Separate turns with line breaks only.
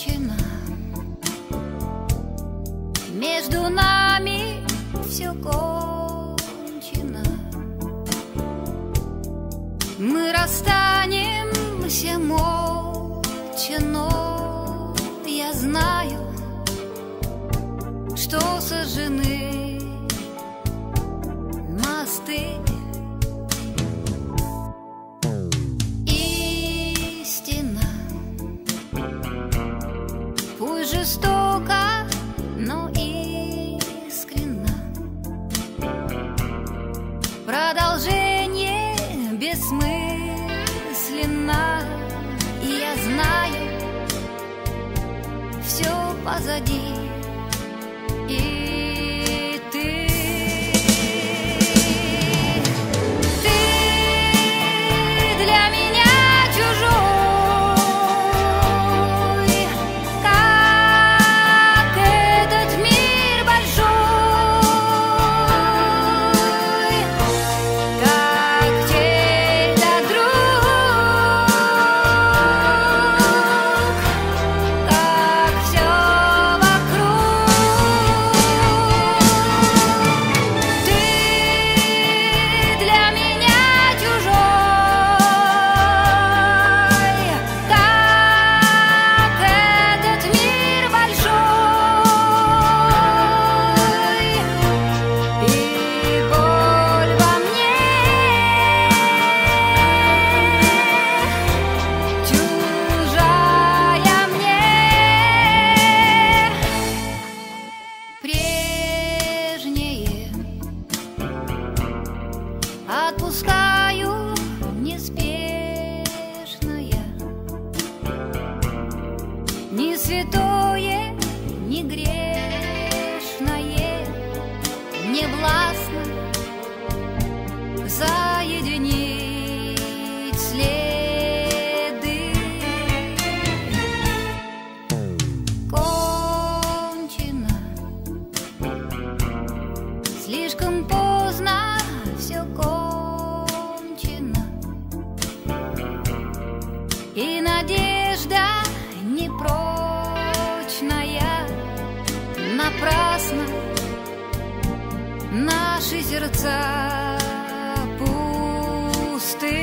кончена Между нами все кончено. Мы расстанемся молча, но жестока, но искренна. Продолжение бессмысленно, и я знаю, все позади. И напрасно наши сердца пусты.